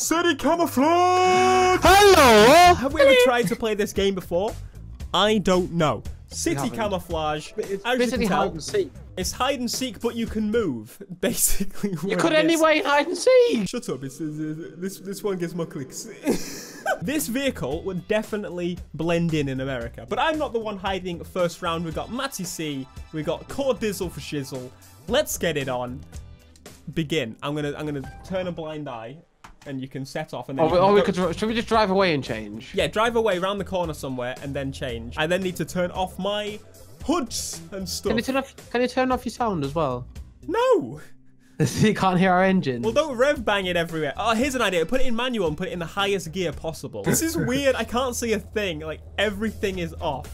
City camouflage! Hello! Have we ever tried to play this game before? I don't know. City haven't. camouflage. It's as basically can hide and seek. it's hide and seek, but you can move. Basically, You could anyway hide and seek. Shut up! It's, it's- this this one gets more clicks. this vehicle would definitely blend in in America, but I'm not the one hiding. First round, we got Matty C, we got Core Dizzle for Shizzle. Let's get it on. Begin. I'm gonna I'm gonna turn a blind eye, and you can set off. And then Or, you we, can or we could. Should we just drive away and change? yeah, drive away round the corner somewhere and then change. I then need to turn off my hoods and stuff. Can you turn off? Can you turn off your sound as well? no. so you can't hear our engine. Well, don't rev bang it everywhere. Oh, here's an idea. Put it in manual and put it in the highest gear possible. This is weird. I can't see a thing. Like, everything is off.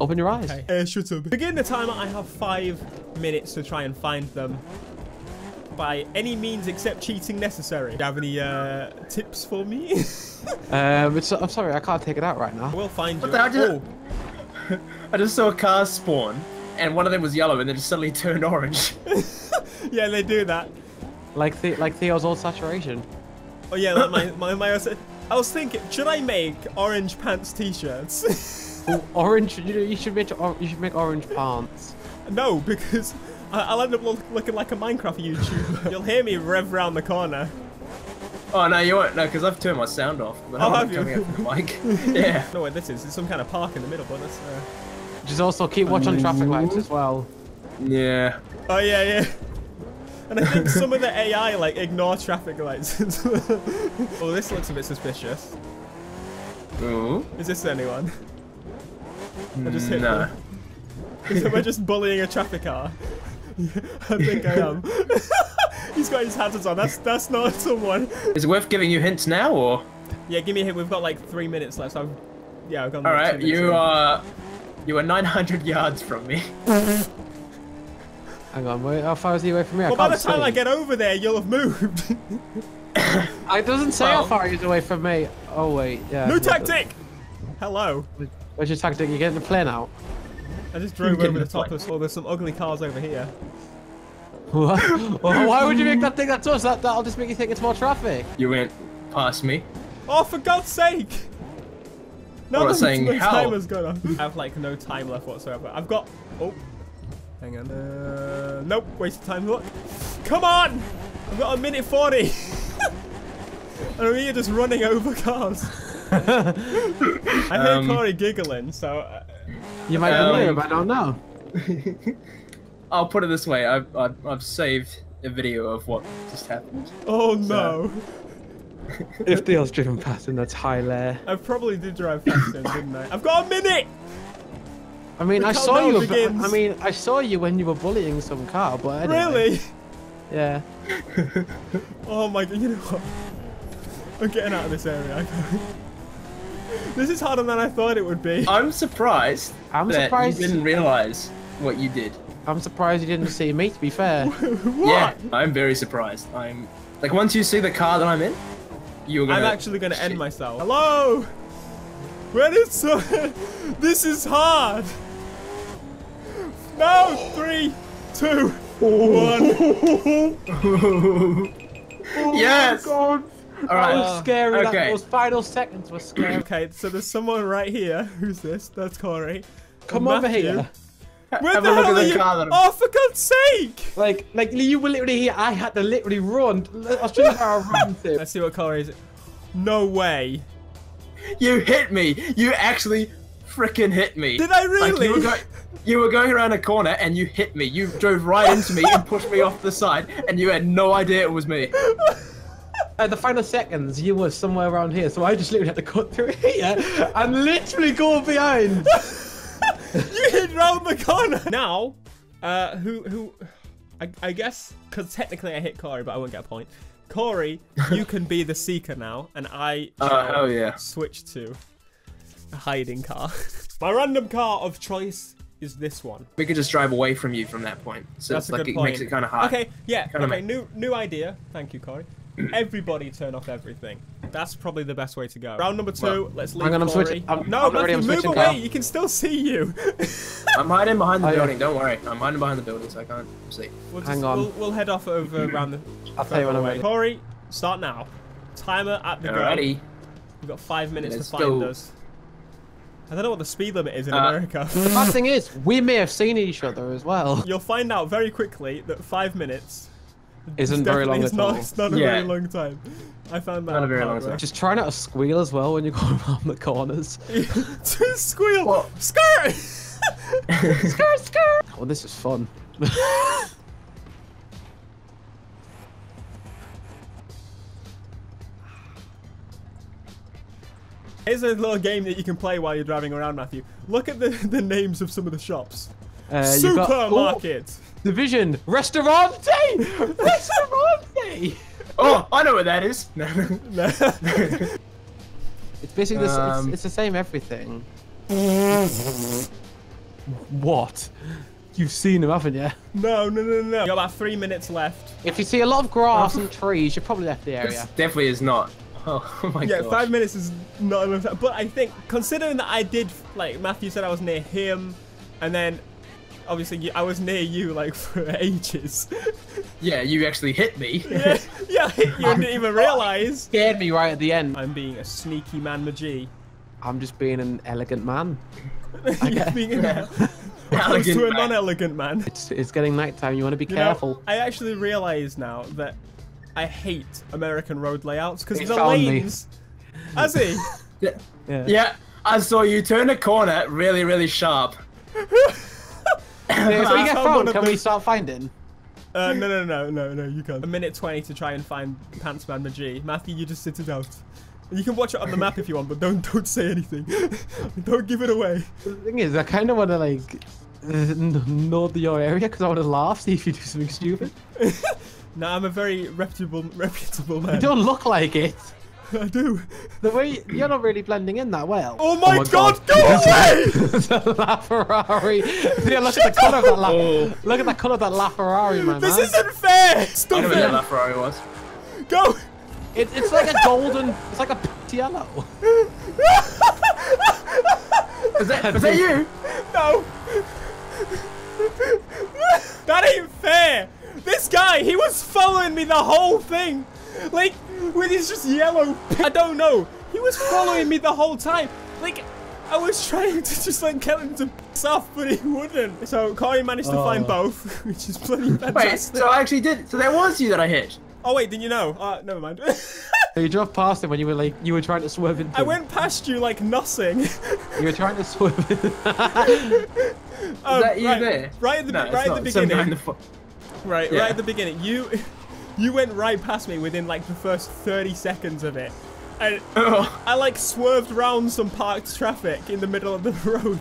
Open your eyes. Uh, shut up. Begin the timer. I have five minutes to try and find them. By any means except cheating necessary. Do you have any uh, tips for me? Um, it's, I'm sorry, I can't take it out right now. we'll find you. the hell did- Oh, I just saw a car spawn, and one of them was yellow, and then it suddenly turned orange. yeah, they do that. Like the, like Theo's old saturation. Oh yeah, like my, my, my, I was thinking, should I make orange pants t-shirts? Orange. You, know, you should make. You should make orange pants. no, because I, I'll end up look, looking like a Minecraft YouTuber. You'll hear me rev round the corner. oh no, you won't. No, because I've turned my sound off. But Oh, I'm have you? coming out from the mic. yeah. No, wait, this is it's some kind of park in the middle, but that's. Uh... Just also keep watch on traffic lights as well. Yeah. Oh yeah, yeah. And I think some of the AI like ignore traffic lights. oh, this looks a bit suspicious. Ooh. Is this anyone? I just hit No. them. Am I just bullying a traffic car? I think I am. He's got his hazards on. That's that's not someone. Is it worth giving you hints now, or? Yeah, give me a hint. We've got like three minutes left. So I've, yeah, I've gone. All like, right, you in. are. You are 900 yards from me. Hang on, wait, how far is he away from me? Well, by can't the time see. I get over there, you'll have moved. It doesn't say how far he's away from me. Oh wait, yeah. New tactic. Hello. What's your tactic? You're getting the plane out? I just drove over the the top plane. of. Oh, there's some ugly cars over here. What? Well, Why would you make that think that's us? That, that'll just make you think it's more traffic. You went past me. Oh, for God's sake! No, I'm saying the how. timer's gone off. I have like no time left whatsoever. I've got. Oh, hang on. Uh, nope, waste of time. Look, come on! I've got a minute forty. and I'm here just running over cars. I hear Um, Corey giggling, so. You might Um, be near him, I don't know. I'll put it this way. I've, I've, I've saved a video of what just happened. oh no! If Theo's driven past him, that's high layer. I probably did drive past him, didn't I? I've got a minute. I mean, The I saw you. begins. I mean, I saw you when you were bullying some car, but anyway. Really? Yeah. Oh my god, you know what? I'm getting out of this area. I can't- this is harder than I thought it would be. I'm surprised I'm that surprised- you didn't realize what you did. I'm surprised you didn't see me. To be fair. what? Yeah, I'm very surprised. I'm like once you see the car that I'm in, you're gonna. I'm actually gonna end myself. Hello? Where is so This is hard. No, three, two, oh. one. yes. Oh All That was scary. That, okay. those final seconds were scary. Okay, so there's someone right here. Who's this? That's Corey. Come over here. Where Have the a hell are the you? car that I'm- Oh, for God's sake! Like, like you were literally here. I had to literally run. I'll show you how I ran to. Let's see what Corey's. No way. You hit me. You actually freaking hit me. Did I Like, you, were really? you were going around a corner and you hit me. You drove right into me and pushed me off the side, and you had no idea it was me. At the final seconds, you were somewhere around here, so I just literally had to cut through here and literally go behind. you hit round the corner. Now, uh, who, who, I, I guess, because technically I hit Corey, but I won't get a point. Corey, you can be the seeker now, and I Oh, hell yeah. switch to a hiding car. My random car of choice is this one. We could just drive away from you from that point. So That's it's a like good it point. makes it kind of hard. Okay, yeah, Kinda okay, ma- new new idea. Thank you, Corey. Everybody turn off everything. That's probably the best way to go. Round number two, Well, let's leave Hang on, I'm Corey. switching- I'm- no, I'm not I'm move switching away. car. You can still see you. I'm hiding behind the Oh, yeah. building. Don't worry. I'm hiding behind the building, so I can't see. We'll Hang just, on. We'll, we'll head off over around the. I'll tell you when I'm away. ready. Corey, start now. Timer at the go. Alrighty. We've got five minutes Let's to find go. us. I don't know what the speed limit is in Uh, America. The bad thing is, we may have seen each other as well. You'll find out very quickly that five minutes Isn't very long is at not, all. it's not a Yeah. very long time. I found that Not a very long time. Just try not to squeal as well when you go around the corners. to squeal. Well- Skirt. skirt, skirt. Oh, this is fun. Here's a little game that you can play while you're driving around, Matthew. Look at the, the names of some of the shops. Uh, you've got- Supermarket. Oh, division. Restaurante. Restaurante. Oh, I know what that is. No. No. It's basically this. Um, it's, it's the same everything. what? You've seen them, haven't you? no, no, no, no. You got about three minutes left. If you see a lot of grass and trees, you probably left the This area. definitely is not. Oh, my Yeah, god. five minutes is not enough time. But I think, considering that I did, like Matthew said, I was near him, and then obviously I was near you like for ages. Yeah, you actually hit me. yeah, yeah, you didn't even oh, realize. Scared me right at the end. I'm being a sneaky man, Majee. I'm just being an elegant man. You're being a, opposed Elegant to a non-elegant man. It's it's getting nighttime. You want to be You know, careful. I actually realize now that I hate American road layouts because the found me. lanes. Has he? Yeah. Yeah. yeah, I saw you turn a corner really, really sharp. Yeah, if we get found one found, of can the- we start finding? Uh, no, no, no, no, no, you can't. A minute 20 to try and find Pantsman Majee. Matthew, you just sit it out. You can watch it on the map if you want, but don't don't say anything. don't give it away. The thing is, I kind of want to like uh, know your area because I want to laugh, see if you do something stupid. No, I'm a very reputable reputable man. You don't look like it. I do. The way you're not really blending in that well. Oh my, oh god, go away! the LaFerrari. Yeah, look at the colour of that La- Oh. Look at the colour of that LaFerrari, man. this man. isn't fair! I Stop don't know it! what that Ferrari was. Go! It, it's like a golden. It's like a yellow. Was that, was that you? No! that ain't fair! This guy, he was following me the whole thing! Like, with his just yellow. I don't know. He was following me the whole time. Like, I was trying to just like get him to piss off, but he wouldn't. So Corey managed to find Oh. both, which is bloody Wait, fantastic. so I actually did. So that was you that I hit. oh wait, didn't you know? Uh, never mind. So you drove past him when you were like you were trying to swerve into. I him. went past you like nothing. You were trying to swerve. In. Oh, Is that you right, there? Right at the, No, be- it's right not. at the Some guy in beginning. the Right, Yeah. right at the beginning. You you went right past me within like the first 30 seconds of it. And Oh, I like swerved round some parked traffic in the middle of the road.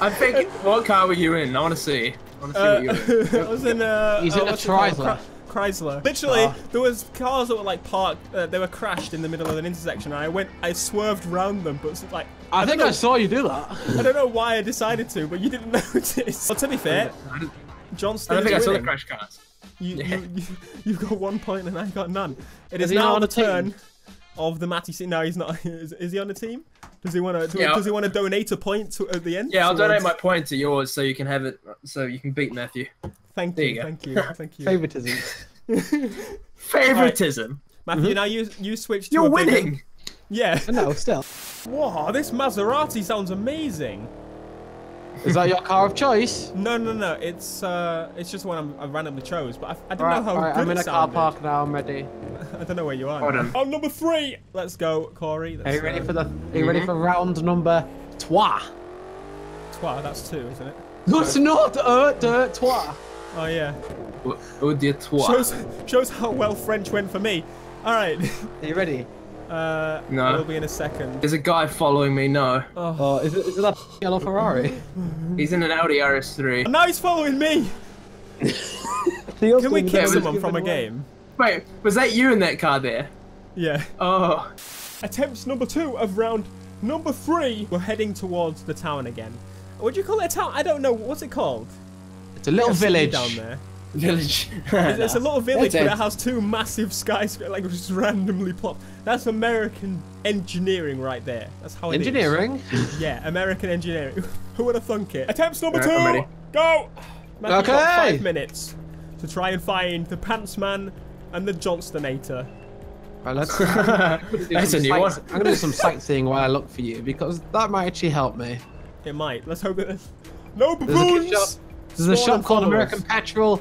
I think. What car were you in? I want to see. I want to see Uh, what you were in. I was in a. He's uh, in a what's it called? Chrysler. Chrysler. Literally, Oh. there was cars that were like parked. Uh, they were crashed in the middle of an intersection. And I went. I swerved round them, but like. I, don't think know, I saw you do that. I don't know why I decided to, but you didn't notice. Well, to be fair, I Johnston I don't think I is saw the crash cars. You, Yeah. you, you, you got one point and I got none. It Is is now on the the turn of the Matty. Se- no, he's not. Is, is he on the team? Does he want to? Yeah. Does he want to donate a point to, at the end? Yeah, I'll donate um, my point to yours so you can have it. So you can beat Matthew. Thank There you, you thank you, thank you, Favoritism. Favoritism. Matthew. Now you you switch to You're a bigger- winning. Yeah. no, still. Whoa, this Maserati sounds amazing. Is that your car of choice? No, no, no. It's uh, it's just one I'm, I randomly chose, but I, I didn't Alright, know how alright, good I'm in it a car park now. I'm ready. I don't know where you are. Hold now. on. Oh, number three. Let's go, Corey. Are Let's, you ready uh, for the? Are you ready for round number trois? Twa, that's two, isn't it? No, it's not. Uh, de, trois. Oh yeah. Oh, oh dear, toi. Shows shows how well French went for me. All right. Are you ready? Uh, No. We'll be in a second. There's a guy following me. No, Oh, is it, is it that yellow Ferrari? he's in an Audi RS3. And now he's following me. Can we kick someone from a game? Wait, was that you in that car there? Yeah. Oh, Attempts number two of round number three. We're heading towards the town again. What do you call it? A town? I don't know. What's it called? It's a little A village. down there. Village. It's, it's a little village, but it. it has two massive skyscrapers, like just randomly plopped. That's American engineering right there. That's how it. Engineering. Yeah, American engineering. Who would have thunk it? Attempts number I'm two. Go. Matthew, Okay. five minutes to try and find the Pants Man and the Johnstonator. Right, let's. That's a new one. I'm gonna do some sightseeing while I look for you because that might actually help me. It might. Let's hope there's no There's a shop. There's a shop called American. Petrol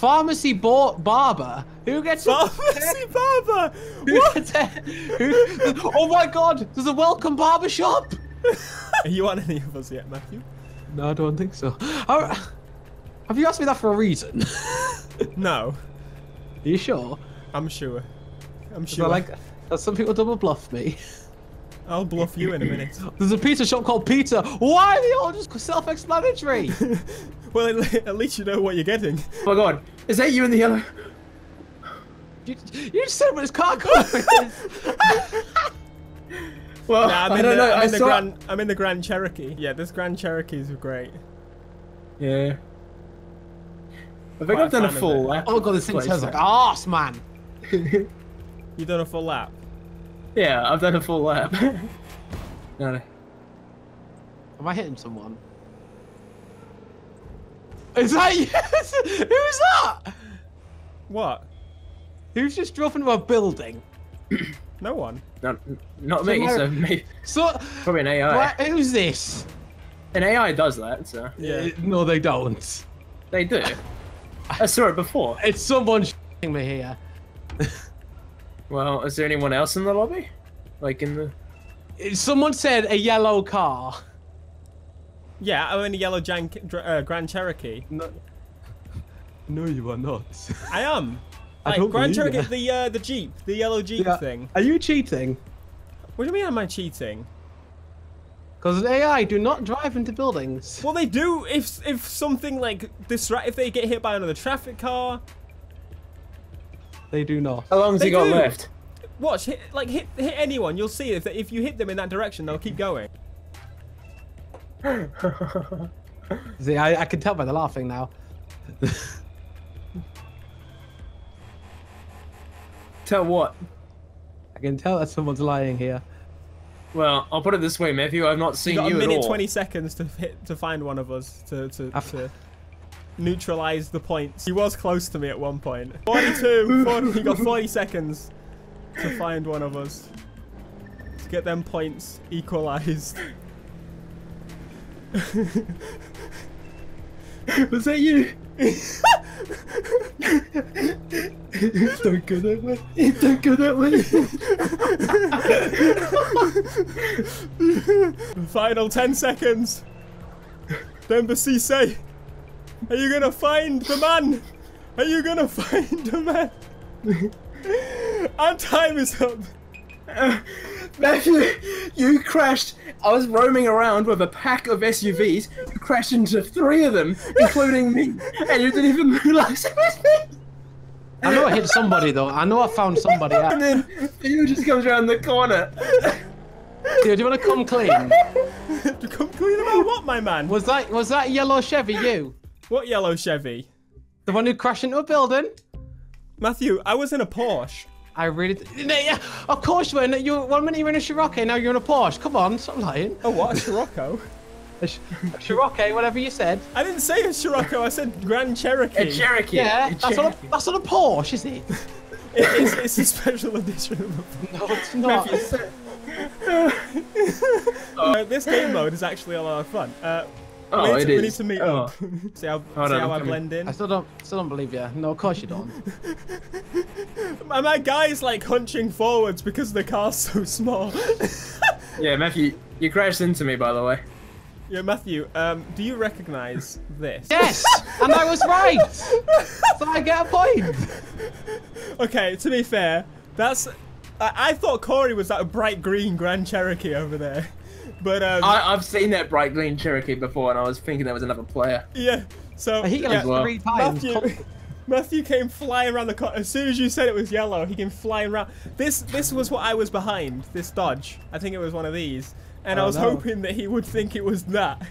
Pharmacy Bo- Barber. Who gets a- Pharmacy barber. Who What? gets who- Oh my God! There's a welcome barber shop. Are you on any of us yet, Matthew? No, I don't think so. How- have you asked me that for a reason? No. Are you sure? I'm sure. I'm sure. like some people double bluff me. I'll bluff you in a minute. There's a pizza shop called Pizza. Why are they all just self-explanatory? well, at, at least you know what you're getting. Oh my god, is that you in the yellow? you, you just said what his car code is. Well, Nah, I'm I don't the, know. I'm I in the saw. Grand, I'm in the Grand Cherokee. Yeah, this Grand Cherokee is great. Yeah. I think Quite I've a done a fan full lap. Oh god, this thing Place smells like that. arse, man. You done a full lap? Yeah, I've done a full lap. no, no. Am I hitting someone? Is that you? Who's that? What? Who's just drove into a building? No one. Not, not me, Somewhere- so maybe, So, probably an AI. what, who's this? An AI does that, so Yeah. Uh, No, they don't. they do. I saw it before. It's someone sh**ing me here. Well, is there anyone else in the lobby? Like in the. Someone said a yellow car. Yeah, I'm in a yellow Jan- uh, Grand Cherokee. No, no you are not. I am. I Like, don't Grand Cherokee, you. the uh, the Jeep, the yellow Jeep Yeah. thing. Are you cheating? What do you mean am I cheating? Because AI do not drive into buildings. Well, they do if if something like disrupt if they get hit by another traffic car. They do not. How long has They he got do. left? Watch, hit, like hit hit anyone. You'll see if if you hit them in that direction, they'll keep going. See, I, I can tell by the laughing now. Tell what? I can tell that someone's lying here. Well, I'll put it this way, Matthew. I've not seen You got you a minute twenty seconds to hit to find one of us to to, to neutralize the points. He was close to me at one point. 42, 40, he got 40 seconds to find one of us. To get them points equalized. Was that you? Don't go that way. Don't go that way. Final 10 seconds. Demba say, are you gonna find the man? Are you gonna find the man? and time is up. Matthew, you crashed. I was roaming around with a pack of SUVs. You crashed into three of them, including me, and you didn't even realize it was me. I know I hit somebody though. I know I found somebody out. And then you just comes around the corner. Dude, do you want to come clean? To come clean about what, my man? Was that was that yellow Chevy you? What yellow Chevy? The one who crashed into a building? Matthew, I was in a Porsche. I really. No, yeah, of course you were. You one minute you're in a Cherokee, now you're in a Porsche. Come on, stop lying. Oh, what? A Scirocco? A, Ch- a Cherokee, whatever you said. I didn't say a Scirocco, I said Grand Cherokee. A Cherokee. Yeah, a that's not, a, that's not a Porsche, is it? It- it's, it's a special edition of the No, it's not. Uh, this game mode is actually a lot of fun. Uh, Oh, we, need it to, we need to meet Oh. up. see how, Hold see on, how I'm I coming. blend in. I still don't, still don't believe you. No, of course you don't. My, my guy's like hunching forwards because the car's so small. Yeah, Matthew, you crashed into me, by the way. yeah, Matthew, um, do you recognize this? Yes, and I was right. So I get a point. Okay, to be fair, that's. I, I thought Corey was that bright green Grand Cherokee over there. But, um, I, I've seen that bright green Cherokee before, and I was thinking that was another player. yeah, so. I hit you yeah, like well. three times. Matthew, Matthew came flying around the corner. As soon as you said it was yellow, he came flying around. This this was what I was behind. This Dodge. I think it was one of these, and I Oh, was no. hoping that he would think it was that.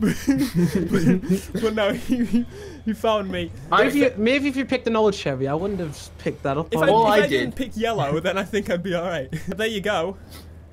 but, but, but no, he, he found me. Maybe, if you, maybe if you picked an old Chevy, I wouldn't have picked that up. If I, if I I did- didn't pick yellow, then I think I'd be alright. there you go.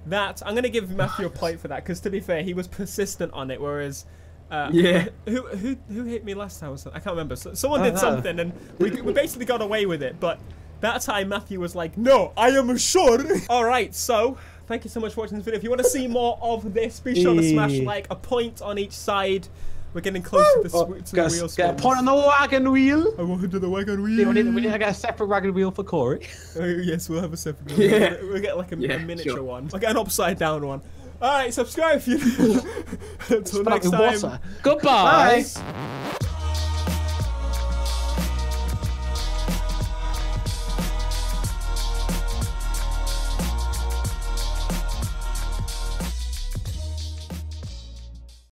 That I'm gonna give Matthew a point for that because to be fair, he was persistent on it, whereas. Uh, Yeah. Who who who hit me last time? or? I can't remember. So, someone did something, and we, we basically got away with it. But That time Matthew was like, no, I am sure. All right, so thank you so much for watching this video. If you want to see more of this, be sure to smash like a point on each side. We're getting close to the, Oh, to the wheel get a point on the wagon wheel. I want to do the wagon wheel. We, need, we need to get a separate wagon wheel for Corey. Oh, yes, we'll have a separate one. Yeah. We'll get like a, Yeah, a miniature sure. one. I'll get an upside down one. Alright, subscribe if you. Until next time. water. Goodbye. Bye.